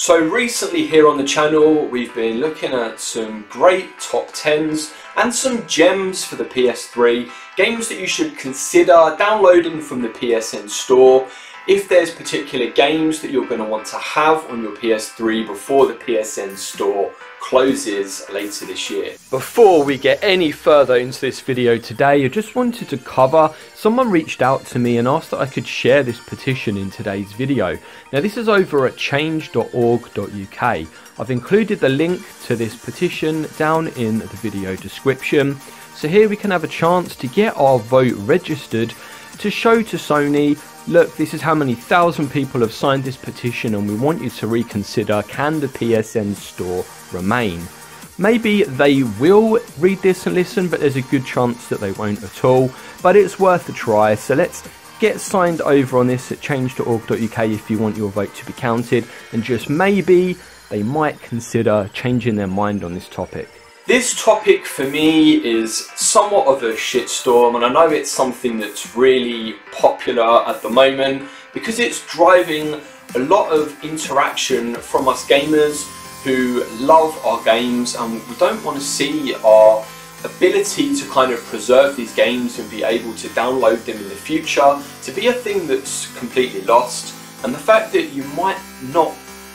So recently here on the channel we've been looking at some great top 10s and some gems for the PS3, games that you should consider downloading from the PSN store if there's particular games that you're going to want to have on your PS3 before the PSN store closes later this year. Before we get any further into this video today, I just wanted to cover, someone reached out to me and asked that I could share this petition in today's video. Now this is over at change.org.uk. I've included the link to this petition down in the video description. So here we can have a chance to get our vote registered to show to Sony look, this is how many thousand people have signed this petition and we want you to reconsider can the PSN store remain? Maybe they will read this and listen, but there's a good chance that they won't at all. But it's worth a try, so let's get signed over on this at change.org.uk if you want your vote to be counted, and just maybe they might consider changing their mind on this topic. This topic for me is somewhat of a shitstorm and I know it's something that's really popular at the moment because it's driving a lot of interaction from us gamers who love our games and we don't want to see our ability to kind of preserve these games and be able to download them in the future to be a thing that's completely lost. And the fact that you might not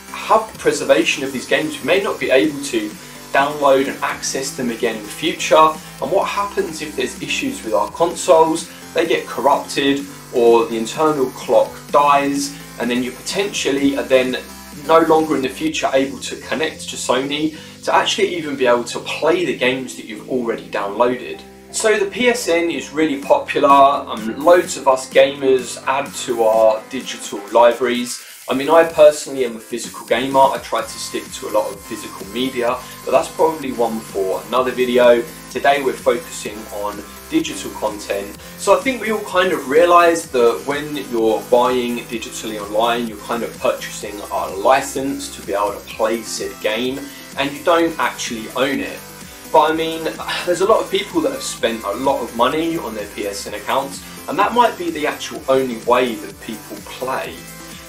have preservation of these games, you may not be able to download and access them again in the future. And what happens if there's issues with our consoles? They get corrupted or the internal clock dies and then you potentially are then no longer in the future able to connect to Sony to actually even be able to play the games that you've already downloaded. So the PSN is really popular, um, loads of us gamers add to our digital libraries I mean, I personally am a physical gamer. I try to stick to a lot of physical media, but that's probably one for another video. Today we're focusing on digital content. So I think we all kind of realise that when you're buying digitally online, you're kind of purchasing a license to be able to play said game, and you don't actually own it. But I mean, there's a lot of people that have spent a lot of money on their PSN accounts, and that might be the actual only way that people play.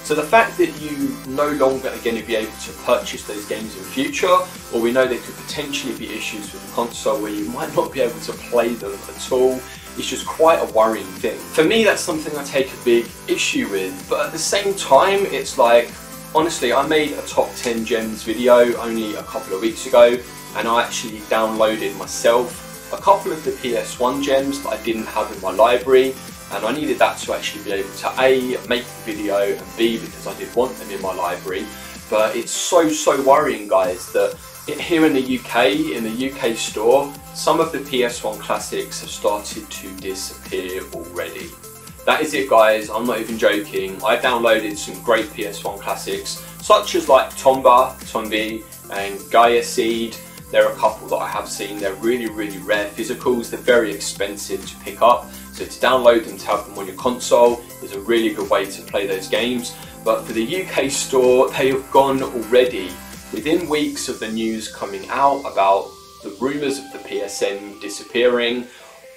So the fact that you no longer are going to be able to purchase those games in the future, or we know there could potentially be issues with the console where you might not be able to play them at all, is just quite a worrying thing. For me, that's something I take a big issue with, but at the same time, it's like, honestly, I made a top 10 gems video only a couple of weeks ago, and I actually downloaded myself a couple of the PS1 gems that I didn't have in my library, and I needed that to actually be able to A, make the video and B, because I did want them in my library but it's so so worrying guys that here in the UK, in the UK store, some of the PS1 classics have started to disappear already. That is it guys, I'm not even joking. I downloaded some great PS1 classics such as like Tomba, Tombi and Gaia Seed. There are a couple that I have seen, they're really really rare physicals, they're very expensive to pick up so to download them to have them on your console is a really good way to play those games. But for the UK store, they have gone already. Within weeks of the news coming out about the rumours of the PSN disappearing,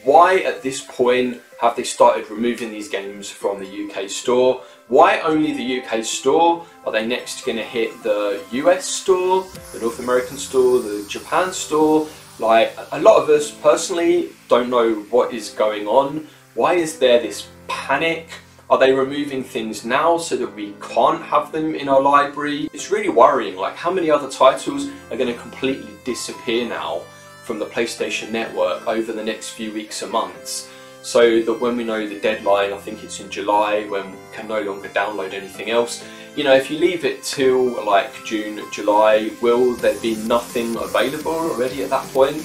why at this point have they started removing these games from the UK store? Why only the UK store? Are they next going to hit the US store, the North American store, the Japan store? Like, a lot of us personally don't know what is going on. Why is there this panic? Are they removing things now so that we can't have them in our library? It's really worrying, like how many other titles are going to completely disappear now from the PlayStation Network over the next few weeks or months? So that when we know the deadline, I think it's in July, when we can no longer download anything else, you know, if you leave it till like June, July, will there be nothing available already at that point?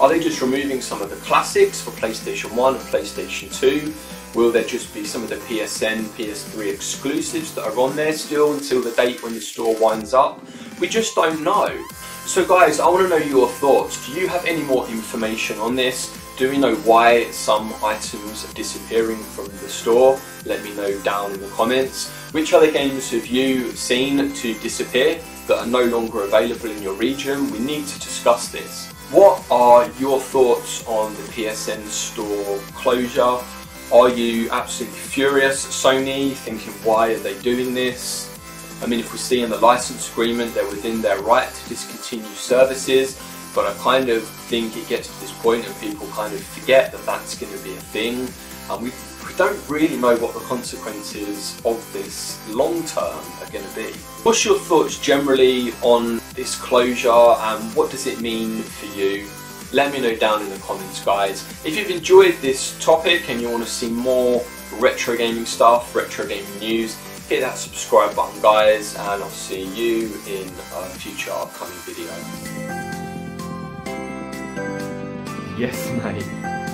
Are they just removing some of the classics for PlayStation 1 and PlayStation 2? Will there just be some of the PSN, PS3 exclusives that are on there still until the date when the store winds up? We just don't know. So guys, I want to know your thoughts. Do you have any more information on this? Do we know why some items are disappearing from the store? Let me know down in the comments. Which other games have you seen to disappear that are no longer available in your region? We need to discuss this. What are your thoughts on the PSN store closure? Are you absolutely furious at Sony, thinking why are they doing this? I mean, if we see in the license agreement, they're within their right to discontinue services, but I kind of think it gets to this point and people kind of forget that that's going to be a thing. And we, we don't really know what the consequences of this long term are going to be. What's your thoughts generally on this closure and what does it mean for you? Let me know down in the comments guys. If you've enjoyed this topic and you want to see more retro gaming stuff, retro gaming news, hit that subscribe button guys and I'll see you in a future upcoming video. Yes, mate.